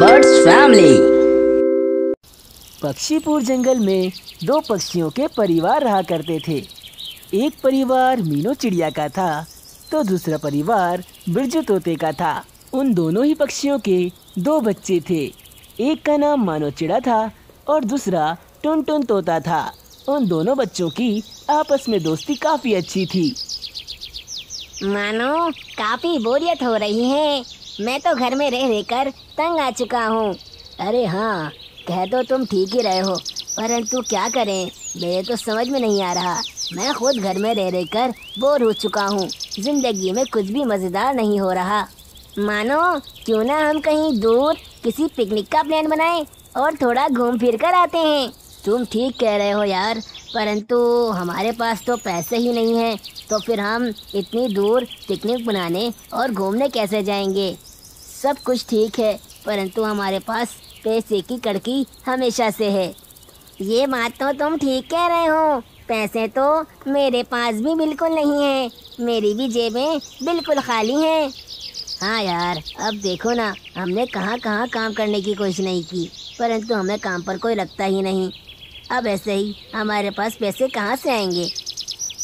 Birds family. पक्षीपुर जंगल में दो पक्षियों के परिवार रहा करते थे। एक परिवार मीनो चिड़िया का था तो दूसरा परिवार बिरजू तोते का था। उन दोनों ही पक्षियों के दो बच्चे थे। एक का नाम मानो चिड़ा था और दूसरा टुन टुन तोता था। उन दोनों बच्चों की आपस में दोस्ती काफ़ी अच्छी थी। मानो काफ़ी बोरियत हो रही है। मैं तो घर में रह रहकर तंग आ चुका हूँ। अरे हाँ कह तो तुम ठीक ही रहे हो, परंतु क्या करें? मेरे तो समझ में नहीं आ रहा। मैं खुद घर में रह रहकर बोर हो चुका हूँ। ज़िंदगी में कुछ भी मज़ेदार नहीं हो रहा। मानो, क्यों ना हम कहीं दूर किसी पिकनिक का प्लान बनाएँ और थोड़ा घूम फिर कर आते हैं। तुम ठीक कह रहे हो यार, परंतु हमारे पास तो पैसे ही नहीं हैं तो फिर हम इतनी दूर पिकनिक बनाने और घूमने कैसे जाएँगे? सब कुछ ठीक है, परंतु हमारे पास पैसे की कड़की हमेशा से है। ये बात तो तुम ठीक कह रहे हो। पैसे तो मेरे पास भी बिल्कुल नहीं है, मेरी भी जेबें बिल्कुल खाली हैं। हाँ यार, अब देखो ना, हमने कहाँ कहाँ काम करने की कोशिश नहीं की, परंतु हमें काम पर कोई लगता ही नहीं। अब ऐसे ही हमारे पास पैसे कहाँ से आएँगे?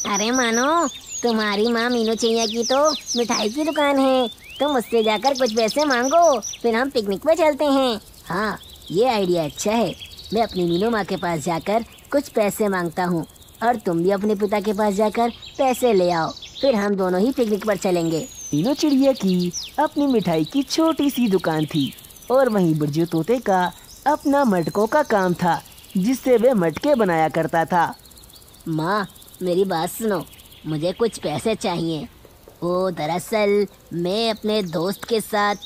अरे मानो, तुम्हारी माँ मीनू चैया की तो मिठाई की दुकान है तुम उससे जाकर कुछ पैसे मांगो फिर हम पिकनिक पर चलते हैं। हाँ ये आइडिया अच्छा है। मैं अपनी मीनू माँ के पास जाकर कुछ पैसे माँगता हूँ और तुम भी अपने पिता के पास जाकर पैसे ले आओ फिर हम दोनों ही पिकनिक पर चलेंगे। मीनो चिड़िया की अपनी मिठाई की छोटी सी दुकान थी और वहीं बिरजू तोते का अपना मटकों का काम था जिससे वे मटके बनाया करता था। माँ मेरी बात सुनो मुझे कुछ पैसे चाहिए। वो दरअसल मैं अपने दोस्त के साथ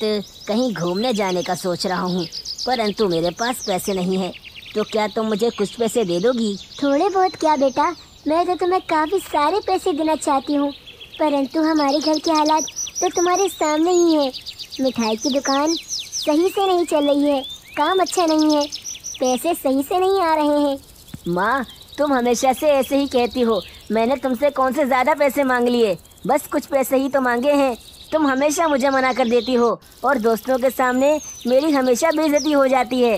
कहीं घूमने जाने का सोच रहा हूँ परंतु मेरे पास पैसे नहीं है। तो क्या तुम मुझे कुछ पैसे दे दोगी? थोड़े बहुत क्या बेटा? मैं तो तुम्हें काफ़ी सारे पैसे देना चाहती हूँ परंतु हमारे घर के हालात तो तुम्हारे सामने ही है। मिठाई की दुकान सही से नहीं चल रही है काम अच्छा नहीं है पैसे सही से नहीं आ रहे हैं। माँ तुम हमेशा से ऐसे ही कहती हो मैंने तुमसे कौन से ज़्यादा पैसे मांग लिए? बस कुछ पैसे ही तो मांगे हैं। तुम हमेशा मुझे मना कर देती हो और दोस्तों के सामने मेरी हमेशा बेइज्जती हो जाती है।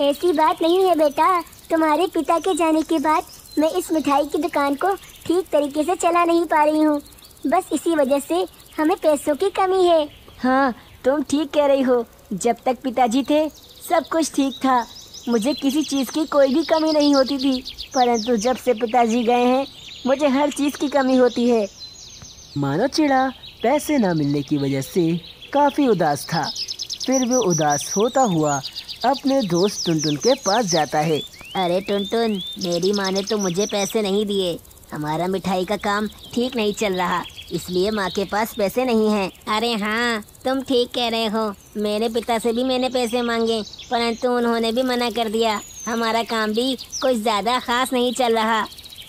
ऐसी बात नहीं है बेटा। तुम्हारे पिता के जाने के बाद मैं इस मिठाई की दुकान को ठीक तरीके से चला नहीं पा रही हूँ। बस इसी वजह से हमें पैसों की कमी है। हाँ तुम ठीक कह रही हो। जब तक पिताजी थे सब कुछ ठीक था। मुझे किसी चीज़ की कोई भी कमी नहीं होती थी। परंतु जब से पिताजी गए हैं मुझे हर चीज़ की कमी होती है। मानो चिड़ा पैसे न मिलने की वजह से काफ़ी उदास था। फिर वो उदास होता हुआ अपने दोस्त टुनटुन के पास जाता है। अरे टुनटुन, मेरी माँ ने तो मुझे पैसे नहीं दिए। हमारा मिठाई का काम ठीक नहीं चल रहा, इसलिए माँ के पास पैसे नहीं हैं। अरे हाँ तुम ठीक कह रहे हो। मेरे पिता से भी मैंने पैसे मांगे, परंतु उन्होंने भी मना कर दिया। हमारा काम भी कुछ ज़्यादा खास नहीं चल रहा।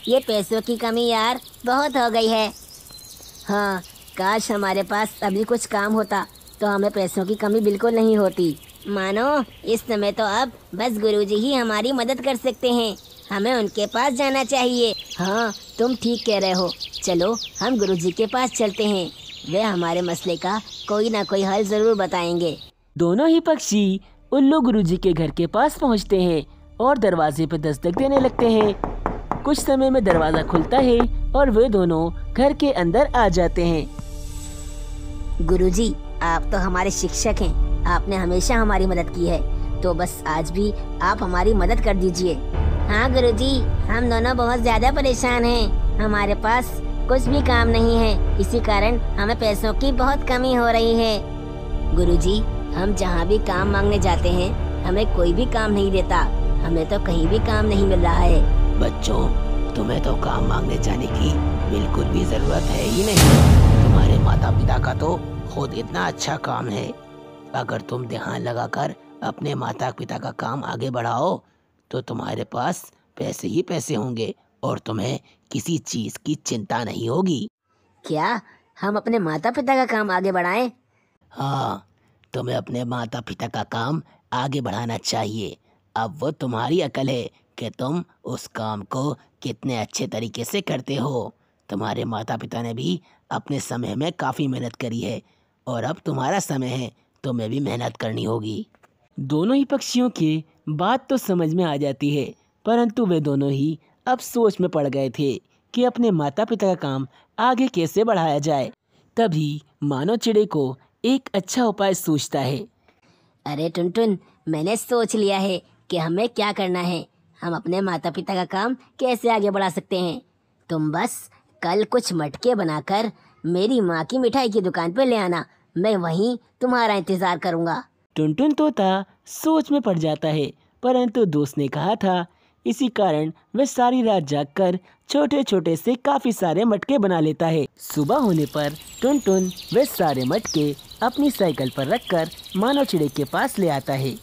ये पैसों की कमी यार, बहुत हो गई है। हाँ काश हमारे पास अभी कुछ काम होता तो हमें पैसों की कमी बिल्कुल नहीं होती। मानो, इस समय तो अब बस गुरुजी ही हमारी मदद कर सकते हैं। हमें उनके पास जाना चाहिए। हाँ तुम ठीक कह रहे हो। चलो, हम गुरुजी के पास चलते हैं। वे हमारे मसले का कोई ना कोई हल ज़रूर बताएँगे। दोनों ही पक्षी उल्लू गुरुजी के घर के पास पहुँचते हैं और दरवाजे पर दस्तक देने लगते हैं। कुछ समय में दरवाज़ा खुलता है और वे दोनों घर के अंदर आ जाते हैं। गुरुजी आप तो हमारे शिक्षक हैं। आपने हमेशा हमारी मदद की है। तो बस आज भी आप हमारी मदद कर दीजिए। हाँ गुरुजी हम दोनों बहुत ज़्यादा परेशान हैं। हमारे पास कुछ भी काम नहीं है। इसी कारण हमें पैसों की बहुत कमी हो रही है। गुरुजी हम जहाँ भी काम मांगने जाते हैं हमें कोई भी काम नहीं देता। हमें तो कहीं भी काम नहीं मिल रहा है। बच्चों तुम्हें तो काम मांगने जाने की बिल्कुल भी ज़रूरत है ही नहीं। तुम्हारे माता पिता का तो खुद इतना अच्छा काम है। अगर तुम ध्यान लगाकर अपने माता पिता का काम आगे बढ़ाओ तो तुम्हारे पास पैसे ही पैसे होंगे और तुम्हें किसी चीज़ की चिंता नहीं होगी। क्या? हम अपने माता पिता का काम आगे बढ़ाएँ? हाँ तुम्हें अपने माता पिता का काम आगे बढ़ाना चाहिए। अब वो तुम्हारी अकल है कि तुम उस काम को कितने अच्छे तरीके से करते हो। तुम्हारे माता पिता ने भी अपने समय में काफ़ी मेहनत करी है, और अब तुम्हारा समय है, तुम्हें भी मेहनत करनी होगी। दोनों ही पक्षियों की बात तो समझ में आ जाती है, परंतु वे दोनों ही अब सोच में पड़ गए थे कि अपने माता पिता का काम आगे कैसे बढ़ाया जाए। तभी मानो चिड़े को एक अच्छा उपाय सोचता है। अरे टुनटुन, मैंने सोच लिया है कि हमें क्या करना है। हम अपने माता पिता का काम कैसे आगे बढ़ा सकते हैं? तुम बस कल कुछ मटके बनाकर मेरी माँ की मिठाई की दुकान पर ले आना। मैं वहीं तुम्हारा इंतज़ार करूँगा। टुनटुन तोता सोच में पड़ जाता है, परंतु दोस्त ने कहा था, इसी कारण वह सारी रात जागकर छोटे छोटे से काफ़ी सारे मटके बना लेता है। सुबह होने पर टुनटुन वे सारे मटके अपनी साइकिल पर रखकर मानव चिड़े के पास ले आता है,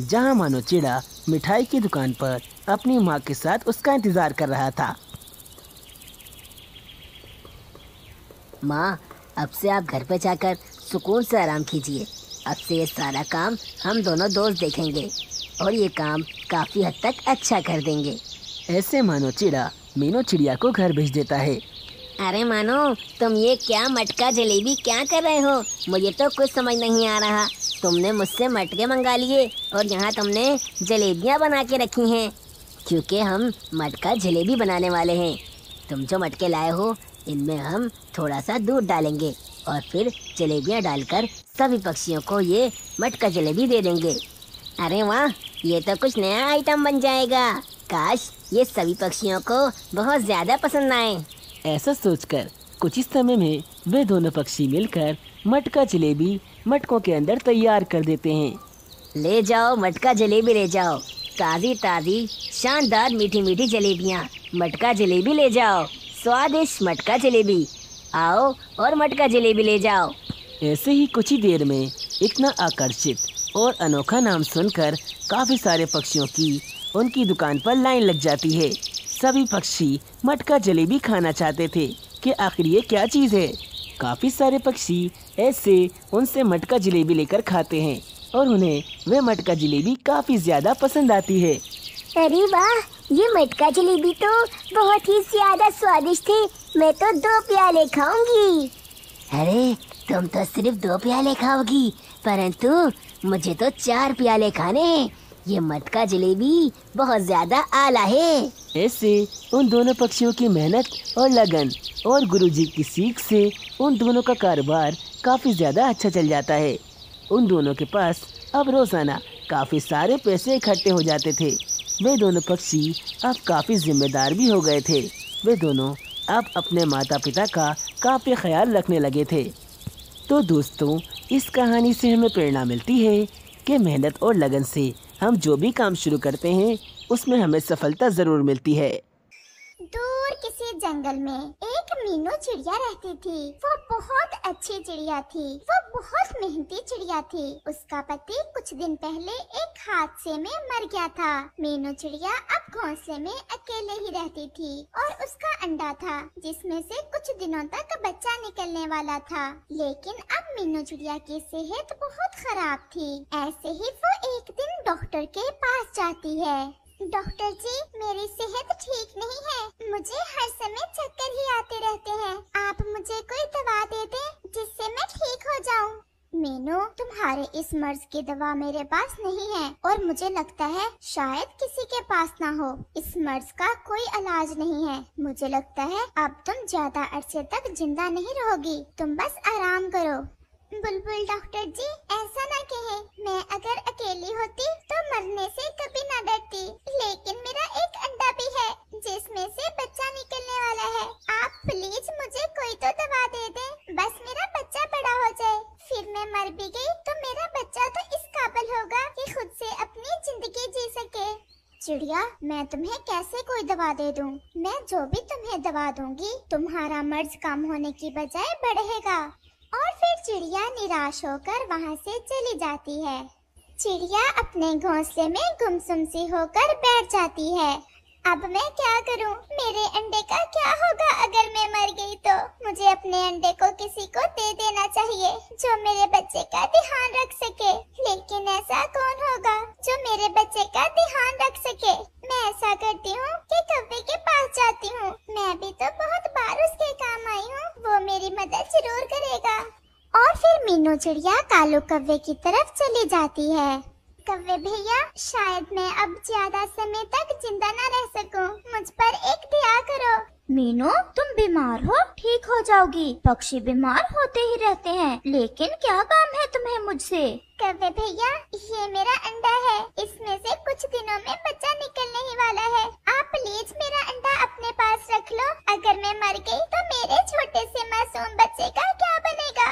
जहाँ मानव चिड़ा मिठाई की दुकान पर अपनी माँ के साथ उसका इंतज़ार कर रहा था। माँ अब से आप घर पर जाकर सुकून से आराम कीजिए। अब से ये सारा काम हम दोनों दोस्त देखेंगे और ये काम काफ़ी हद तक अच्छा कर देंगे। ऐसे मानो चिड़ा मीनू चिड़िया को घर भेज देता है। अरे मानो तुम ये क्या मटका जलेबी क्या कर रहे हो? मुझे तो कुछ समझ नहीं आ रहा। तुमने मुझसे मटके मंगा लिए और यहाँ तुमने जलेबियाँ बना के रखी हैं, क्योंकि हम मटका जलेबी बनाने वाले हैं। तुम जो मटके लाए हो, इनमें हम थोड़ा सा दूध डालेंगे और फिर जलेबियाँ डालकर सभी पक्षियों को ये मटका जलेबी दे देंगे। अरे वाह, ये तो कुछ नया आइटम बन जाएगा। काश ये सभी पक्षियों को बहुत ज़्यादा पसंद आए। ऐसा सोचकर कुछ ही समय में वे दोनों पक्षी मिलकर मटका जलेबी मटकों के अंदर तैयार कर देते हैं। ले जाओ मटका जलेबी ले जाओ। ताज़ी ताज़ी शानदार मीठी मीठी जलेबियाँ। मटका जलेबी ले जाओ। स्वादिष्ट मटका जलेबी। आओ और मटका जलेबी ले जाओ। ऐसे ही कुछ ही देर में इतना आकर्षित और अनोखा नाम सुनकर काफ़ी सारे पक्षियों की उनकी दुकान पर लाइन लग जाती है। सभी पक्षी मटका जलेबी खाना चाहते थे। कि आखिर ये क्या चीज़ है? काफ़ी सारे पक्षी ऐसे उनसे मटका जलेबी लेकर खाते हैं और उन्हें वे मटका जलेबी काफ़ी ज़्यादा पसंद आती है। अरे वाह! ये मटका जलेबी तो बहुत ही ज़्यादा स्वादिष्ट है। मैं तो दो प्याले खाऊँगी। अरे तुम तो सिर्फ़ दो प्याले खाओगी परंतु मुझे तो चार प्याले खाने हैं। ये मटका जलेबी बहुत ज़्यादा आला है। ऐसे उन दोनों पक्षियों की मेहनत और लगन और गुरुजी की सीख से उन दोनों का कारोबार काफ़ी ज़्यादा अच्छा चल जाता है। उन दोनों के पास अब रोज़ाना काफ़ी सारे पैसे इकट्ठे हो जाते थे। वे दोनों पक्षी अब काफ़ी जिम्मेदार भी हो गए थे। वे दोनों अब अपने माता पिता का काफ़ी ख्याल रखने लगे थे। तो दोस्तों, इस कहानी से हमें प्रेरणा मिलती है कि मेहनत और लगन से हम जो भी काम शुरू करते हैं उसमें हमें सफलता ज़रूर मिलती है। दूर किसी जंगल में एक मीनू चिड़िया रहती थी। वो बहुत अच्छी चिड़िया थी। वो बहुत मेहनती चिड़िया थी। उसका पति कुछ दिन पहले एक हादसे में मर गया था। मीनू चिड़िया अब घोंसले में अकेले ही रहती थी और उसका अंडा था, जिसमें से कुछ दिनों तक बच्चा निकलने वाला था। लेकिन अब मीनू चिड़िया की सेहत बहुत खराब थी। ऐसे ही वो एक दिन डॉक्टर के पास जाती है। डॉक्टर जी, मेरी सेहत ठीक नहीं है। मुझे हर समय चक्कर ही आते रहते हैं। आप मुझे कोई दवा दे दें जिससे मैं ठीक हो जाऊँ। मीनू, तुम्हारे इस मर्ज की दवा मेरे पास नहीं है और मुझे लगता है शायद किसी के पास ना हो। इस मर्ज का कोई इलाज नहीं है। मुझे लगता है अब तुम ज़्यादा अरसे तक ज़िंदा नहीं रहोगी। तुम बस आराम करो। बुलबुल डॉक्टर जी, ऐसा ना कहे मैं अगर अकेली होती तो मरने से कभी ना डरती लेकिन मेरा एक अंडा भी है जिसमें से बच्चा निकलने वाला है आप प्लीज़ मुझे कोई तो दवा दे दें बस मेरा बच्चा बड़ा हो जाए फिर मैं मर भी गई तो मेरा बच्चा तो इस काबिल होगा कि खुद से अपनी ज़िंदगी जी सके चिड़िया मैं तुम्हें कैसे कोई दवा दे दूँ? मैं जो भी तुम्हें दवा दूँगी, तुम्हारा मर्ज कम होने की बजाय बढ़ेगा। और फिर चिड़िया निराश होकर वहाँ से चली जाती है। चिड़िया अपने घोंसले में गुमसुम सी होकर बैठ जाती है। अब मैं क्या करूँ? मेरे अंडे का क्या होगा अगर मैं मर गई तो? मुझे अपने अंडे को किसी को दे देना चाहिए, जो मेरे बच्चे का ध्यान रख सके। लेकिन ऐसा कौन होगा जो मेरे बच्चे का ध्यान रख सके? मैं ऐसा करती हूँ कि कव्वे के पास जाती हूँ। मैं भी तो बहुत बार उसके काम आई हूँ, वो मेरी मदद ज़रूर करेगा। और फिर मीनू चिड़िया कालू कव्वे की तरफ़ चली जाती है। कव्वे भैया शायद मैं अब ज़्यादा समय तक ज़िंदा न रह सकूँ। मुझ पर एक दया करो। मीनू तुम बीमार हो ठीक हो जाओगी। पक्षी बीमार होते ही रहते हैं। लेकिन क्या काम है तुम्हें मुझसे? कव्वे भैया ये मेरा अंडा है। इसमें से कुछ दिनों में बच्चा निकलने ही वाला है। आप प्लीज़ मेरा अंडा अपने पास रख लो। अगर मैं मर गई तो मेरे छोटे से मासूम बच्चे का क्या बनेगा?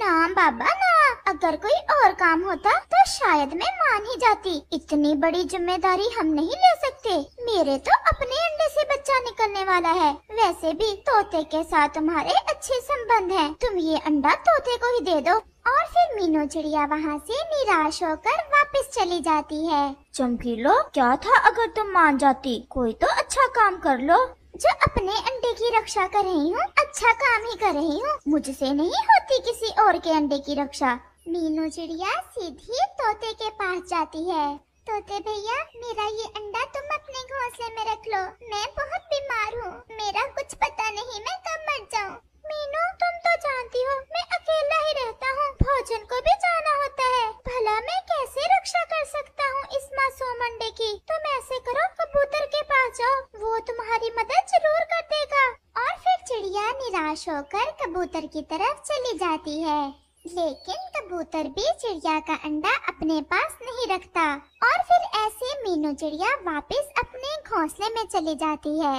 ना बाबा ना। अगर कोई और काम होता तो शायद मैं मान ही जाती। इतनी बड़ी ज़िम्मेदारी हम नहीं ले सकते। मेरे तो अपने अंडे से बच्चा निकलने वाला है। वैसे भी तोते के साथ तुम्हारे अच्छे संबंध हैं। तुम ये अंडा तोते को ही दे दो। और फिर मीनू चिड़िया वहाँ से निराश होकर वापस चली जाती है। चमकीलो क्या था अगर तुम मान जाती? कोई तो अच्छा काम कर लो। जो अपने अंडे की रक्षा कर रही हूँ अच्छा काम ही कर रही हूँ। मुझसे नहीं होती किसी और के अंडे की रक्षा। मीनू चिड़िया सीधी तोते के पास जाती है। तोते भैया, मेरा ये अंडा तुम अपने घोंसले में रख लो। मैं बहुत बीमार हूँ। मेरा कुछ पता नहीं मैं कब मर जाऊँ। मीनू, तुम तो जानती हो, मैं अकेला ही रहता हूँ। भोजन को भी जाना होता है। भला मैं कैसे रक्षा कर सकता हूँ इस मासूम अंडे की तुम ऐसे करो कबूतर के पास जाओ वो तुम्हारी मदद ज़रूर कर देगा और फिर चिड़िया निराश होकर कबूतर की तरफ़ चली जाती है। लेकिन कबूतर भी चिड़िया का अंडा अपने पास नहीं रखता और फिर ऐसे मीनू चिड़िया वापस अपने घोंसले में चली जाती है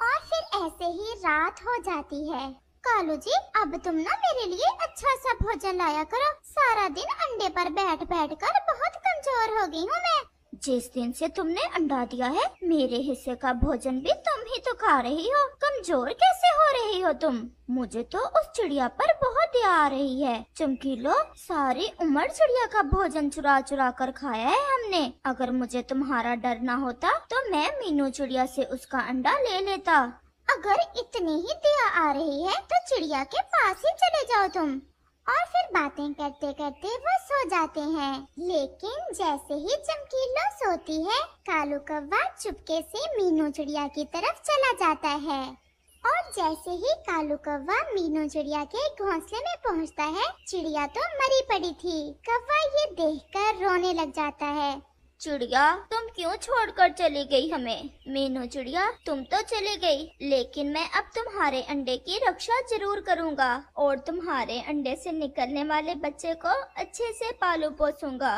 और फिर ऐसे ही रात हो जाती है। कालू जी, अब तुम ना मेरे लिए अच्छा सा भोजन लाया करो। सारा दिन अंडे पर बैठ बैठ कर बहुत कमज़ोर हो गई हूँ मैं। जिस दिन से तुमने अंडा दिया है, मेरे हिस्से का भोजन भी तुम ही तो खा रही हो। कमज़ोर कैसे हो रही हो तुम? मुझे तो उस चिड़िया पर बहुत दया आ रही है। चमकीलो सारी उम्र चिड़िया का भोजन चुरा चुरा कर खाया है हमने। अगर मुझे तुम्हारा डर न होता तो मैं मीनू चिड़िया से उसका अंडा ले लेता। अगर इतनी ही दया आ रही है तो चिड़िया के पास ही चले जाओ तुम। और फिर बातें करते करते वो सो जाते हैं। लेकिन जैसे ही चमकीलो सोती है, कालू कौवा चुपके से मीनू चिड़िया की तरफ़ चला जाता है। और जैसे ही कालू कौवा मीनू चिड़िया के घोंसले में पहुँचता है, चिड़िया तो मरी पड़ी थी। कौवा ये देखकर रोने लग जाता है। चिड़िया, तुम क्यों छोड़कर चली गई हमें? मीनू चिड़िया, तुम तो चली गई, लेकिन मैं अब तुम्हारे अंडे की रक्षा ज़रूर करूँगा और तुम्हारे अंडे से निकलने वाले बच्चे को अच्छे से पालू पोसूँगा।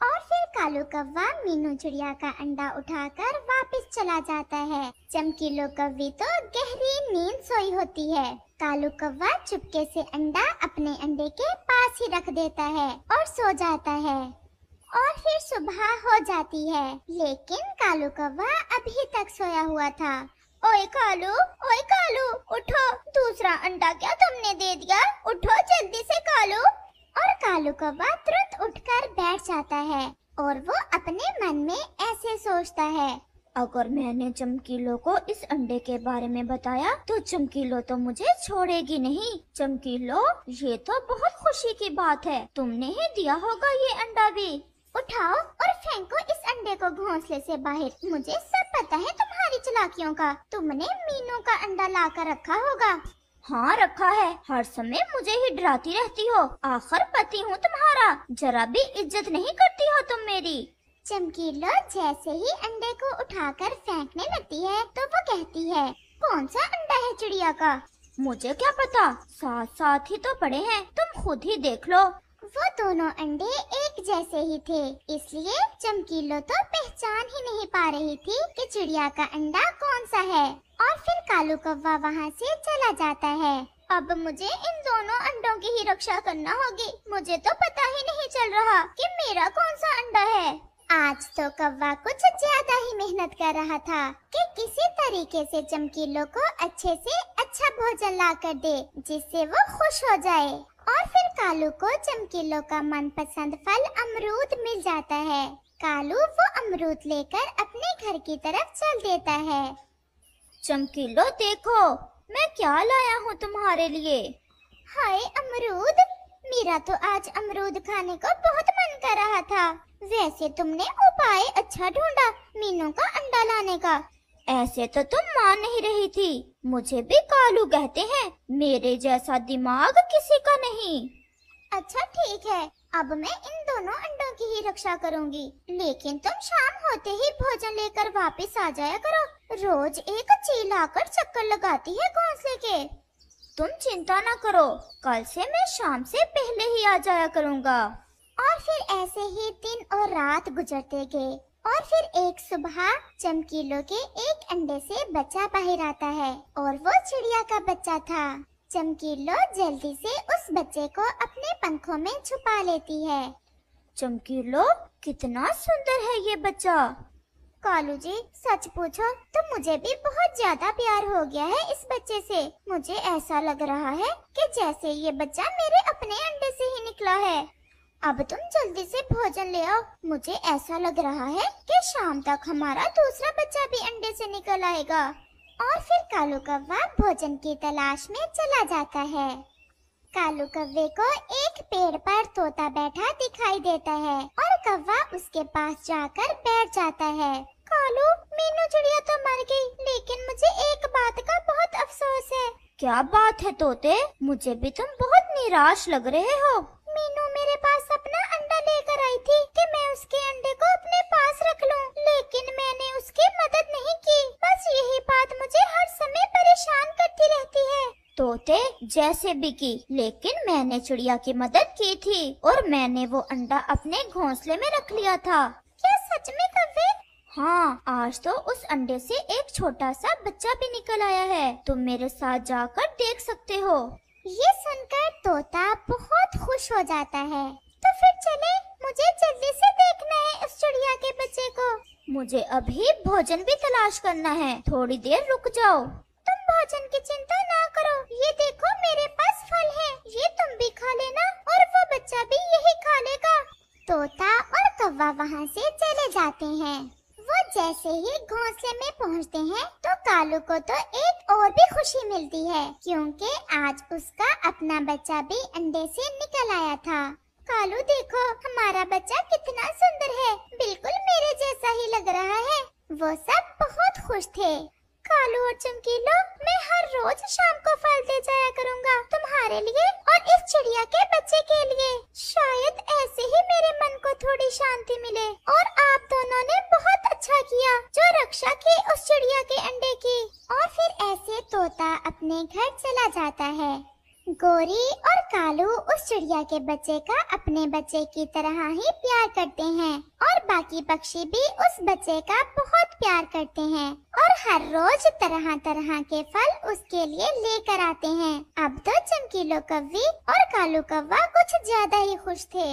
और फिर कालू कौवा मीनू चिड़िया का अंडा उठाकर वापस चला जाता है। चमकीलो कौवी तो गहरी नींद सोई होती है। कालू कौवा चुपके से अंडा अपने अंडे के पास ही रख देता है और सो जाता है। और फिर सुबह हो जाती है। लेकिन कालू कौवा अभी तक सोया हुआ था। ओए कालू ओए कालू, उठो। दूसरा अंडा क्या तुमने दे दिया? उठो जल्दी से कालू। और कालू कौवा तुरंत उठकर बैठ जाता है और वो अपने मन में ऐसे सोचता है, अगर मैंने चमकीलो को इस अंडे के बारे में बताया तो चमकीलो तो मुझे छोड़ेगी नहीं। चमकीलो, ये तो बहुत खुशी की बात है। तुमने ही दिया होगा ये अंडा भी। उठाओ और फेंको इस अंडे को घोंसले से बाहर। मुझे सब पता है तुम्हारी चलाकियों का। तुमने मीनू का अंडा ला कर रखा होगा। हाँ रखा है। हर समय मुझे ही डराती रहती हो। आखिर पति हूँ तुम्हारा। जरा भी इज़्ज़त नहीं करती हो तुम मेरी। चमकीलो जैसे ही अंडे को उठाकर फेंकने लगती है तो वो कहती है, कौन सा अंडा है चिड़िया का? मुझे क्या पता? साथ साथ ही तो पड़े हैं। तुम खुद ही देख लो। वो दोनों अंडे एक जैसे ही थे, इसलिए चमकीलो तो पहचान ही नहीं पा रही थी कि चिड़िया का अंडा कौन सा है। और फिर कालू कौवा वहाँ से चला जाता है। अब मुझे इन दोनों अंडों की ही रक्षा करना होगी। मुझे तो पता ही नहीं चल रहा कि मेरा कौन सा अंडा है। आज तो कौवा कुछ ज़्यादा ही मेहनत कर रहा था कि किसी तरीके से चमकीलो को अच्छे से अच्छा भोजन ला कर दे, जिससे वो खुश हो जाए। और फिर कालू को चमकीलो का मनपसंद फल अमरूद मिल जाता है। कालू वो अमरूद लेकर अपने घर की तरफ़ चल देता है। चमकीलो, देखो, मैं क्या लाया हूँ तुम्हारे लिए? हाय, अमरूद! मेरा तो आज अमरूद खाने को बहुत मन कर रहा था। वैसे तुमने उपाय अच्छा ढूंढा, मीनू का अंडा लाने का। ऐसे तो तुम मान नहीं रही थी। मुझे भी कालू कहते हैं मेरे जैसा दिमाग किसी का नहीं। अच्छा ठीक है। अब मैं इन दोनों अंडों की ही रक्षा करूँगी। लेकिन तुम शाम होते ही भोजन लेकर वापस आ जाया करो। रोज एक चील आकर चक्कर लगाती है घोंसले के। तुम चिंता न करो कल से मैं शाम से पहले ही आ जाया करूँगा। और फिर ऐसे ही दिन और रात गुजरते गए। और फिर एक सुबह चमकीलो के एक अंडे से बच्चा बाहर आता है और वो चिड़िया का बच्चा था। चमकीलो जल्दी से उस बच्चे को अपने पंखों में छुपा लेती है। चमकीलो, कितना सुंदर है ये बच्चा। कालू जी, सच पूछो तो मुझे भी बहुत ज़्यादा प्यार हो गया है इस बच्चे से। मुझे ऐसा लग रहा है कि जैसे ये बच्चा मेरे अपने अंडे से ही निकला है। अब तुम जल्दी से भोजन ले आओ। मुझे ऐसा लग रहा है कि शाम तक हमारा दूसरा बच्चा भी अंडे से निकल आएगा। और फिर कालू कौवा भोजन की तलाश में चला जाता है। कालू कौवे को एक पेड़ पर तोता बैठा दिखाई देता है और कौवा उसके पास जाकर बैठ जाता है। कालू, मीनू चिड़िया तो मर गई, लेकिन मुझे एक बात का बहुत अफसोस है। क्या बात है तोते? मुझे भी तुम बहुत निराश लग रहे हो। मीनू मेरे पास अपना अंडा लेकर आई थी कि मैं उसके अंडे को अपने पास रख लूँ, लेकिन मैंने उसकी मदद नहीं की। बस यही बात मुझे हर समय परेशान करती रहती है। तोते जैसे भी की लेकिन मैंने चिड़िया की मदद की थी और मैंने वो अंडा अपने घोंसले में रख लिया था। क्या सच में कव्वे? हाँ आज तो उस अंडे से एक छोटा सा बच्चा भी निकल आया है। तुम मेरे साथ जाकर देख सकते हो। ये सुनकर तोता बहुत खुश हो जाता है। तो फिर चले, मुझे जल्दी से देखना है उस चिड़िया के बच्चे को। मुझे अभी भोजन भी तलाश करना है। थोड़ी देर रुक जाओ। तुम भोजन की चिंता ना करो। ये देखो, मेरे पास फल है। ये तुम भी खा लेना और वो बच्चा भी यही खा लेगा। तोता और कौवा वहाँ से चले जाते हैं। वो जैसे ही घोंसले में पहुँचते हैं तो कालू को तो एक और भी खुशी मिलती है, क्योंकि आज उसका अपना बच्चा भी अंडे से निकल आया था। कालू, देखो, हमारा बच्चा कितना सुंदर है। बिल्कुल मेरे जैसा ही लग रहा है। वो सब बहुत खुश थे। कालू और चमकीलो मैं हर रोज शाम को फल दे जाया करूँगा। तुम्हारे लिए इस चिड़िया के बच्चे के लिए। शायद ऐसे ही मेरे मन को थोड़ी शांति मिले। और आप दोनों ने बहुत अच्छा किया, जो रक्षा की उस चिड़िया के अंडे की। और फिर ऐसे तोता अपने घर चला जाता है। गोरी और कालू उस चिड़िया के बच्चे का अपने बच्चे की तरह ही प्यार करते हैं। और बाकी पक्षी भी उस बच्चे का बहुत प्यार करते हैं। और हर रोज तरह तरह के फल उसके लिए लेकर आते हैं। अब तो चमकीलो कव्वी और कालू कव्वा कुछ ज़्यादा ही खुश थे।